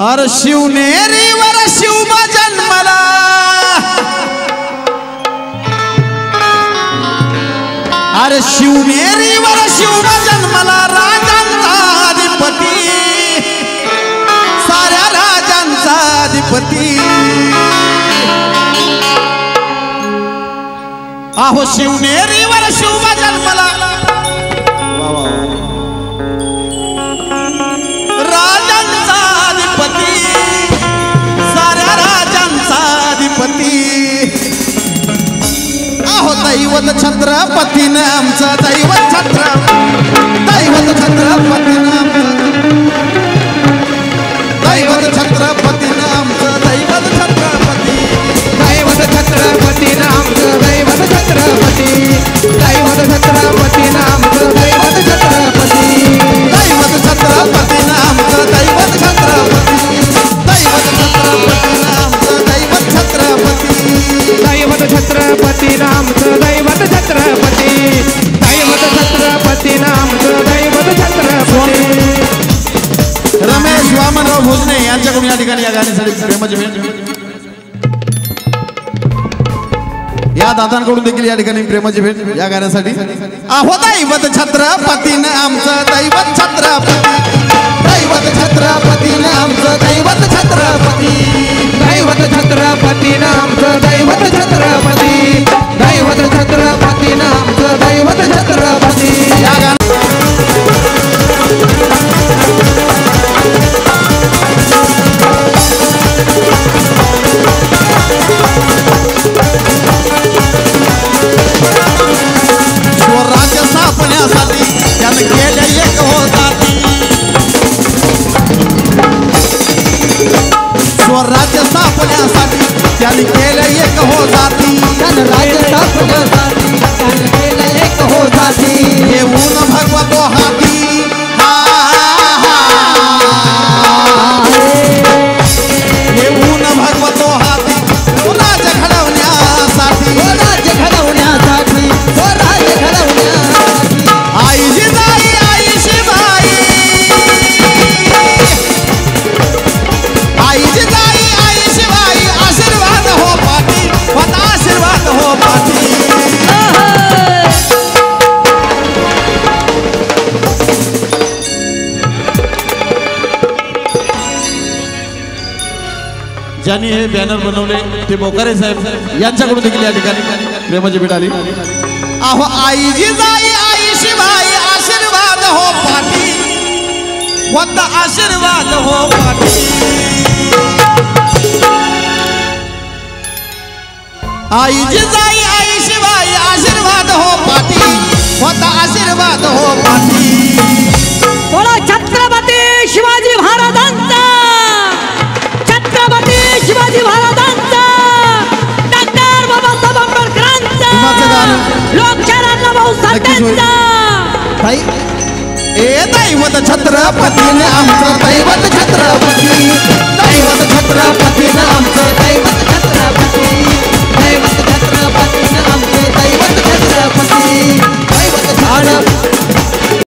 अर शिवनेरीवर शिव जन्मला. अरे शिवनेरीवर शिव जन्मला राजांचा अधिपती. साऱ्या राजांचा अधिपती. आहो शिवनेरीवर शिव जन्मला. दैवत छत्रपतीनं आमचं दैवत छत्र दैवत छत्रपतीनं आमचं दैवत छत्रपतीनं आमचं दैवत छत्रपती. दैवत छत्रपती नामचं दैवत छत्रपती. दैवत छत्रपती नामचं दैवत छत्रपती. दैवत छत्रपतीनं आमचं दैवत छत्रपती. दैवत छत्रपतीनं आमचं दैवत छत्रपती. दैवत छत्रपती नामचं या ठिकाणी या गाण्यासाठी प्रेमाची म्हणजे भेट. या दादांकडून देखील या ठिकाणी प्रेमाची म्हणजे भेट. या गाण्यासाठी. आहो दैवत छत्रपतीनं आमचं दैवत छत्रपती. दैवत छत्रपतीनं आमचं दैवत छत्रपती. दैवत छत्रपती आमचं दैवत छत्रपती. स्वराज्य स्थापण्यासाठी त्यांनी केलं एक हो जाती. ज्यांनी हे बॅनर बनवले ते बोकारे साहेब यांच्याकडून देखील या ठिकाणी प्रेमाची भेट आली. अहो आई जिजाई आई शिवाई आशीर्वाद हो पाठी होता आशीर्वाद हो पाठी आई जिजाई आई शिवाई आशीर्वाद हो पाठी होता आशीर्वाद हो पाठी लोकशाहीला भाऊ संतांचा ए दैवत छत्रपती आमचं दैवत छत्रपती. दैवत छत्रपती आमचं दैवत